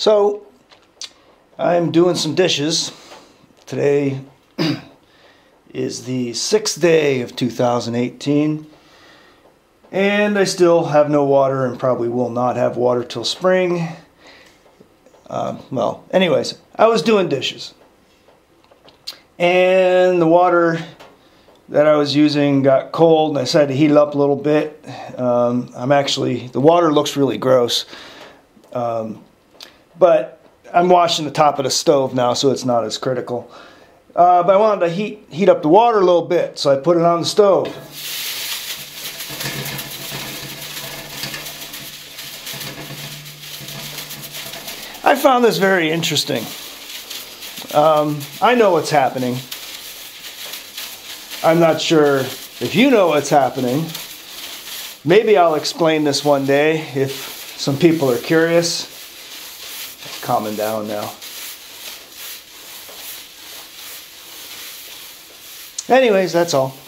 So, I'm doing some dishes. Today is the sixth day of 2018. And I still have no water and probably will not have water till spring. Uh, well, anyways, I was doing dishes. And the water that I was using got cold and I decided to heat it up a little bit. Um, I'm actually, the water looks really gross. Um, but I'm washing the top of the stove now so it's not as critical. Uh, but I wanted to heat, heat up the water a little bit so I put it on the stove. I found this very interesting. Um, I know what's happening. I'm not sure if you know what's happening. Maybe I'll explain this one day if some people are curious. Calming down now. Anyways, that's all.